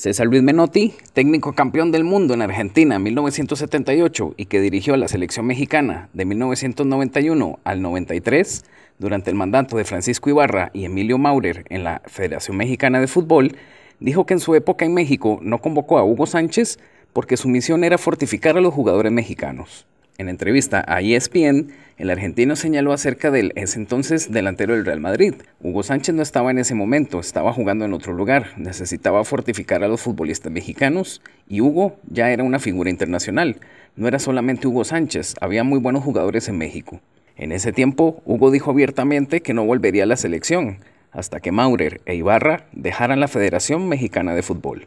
César Luis Menotti, técnico campeón del mundo en Argentina en 1978 y que dirigió a la selección mexicana de 1991 al 93, durante el mandato de Francisco Ibarra y Emilio Maurer en la Federación Mexicana de Fútbol, dijo que en su época en México no convocó a Hugo Sánchez porque su misión era fortificar a los jugadores mexicanos. En entrevista a ESPN, el argentino señaló acerca del ese entonces delantero del Real Madrid. Hugo Sánchez no estaba en ese momento, estaba jugando en otro lugar, necesitaba fortificar a los futbolistas mexicanos y Hugo ya era una figura internacional. No era solamente Hugo Sánchez, había muy buenos jugadores en México. En ese tiempo, Hugo dijo abiertamente que no volvería a la selección, hasta que Maurer e Ibarra dejaran la Federación Mexicana de Fútbol.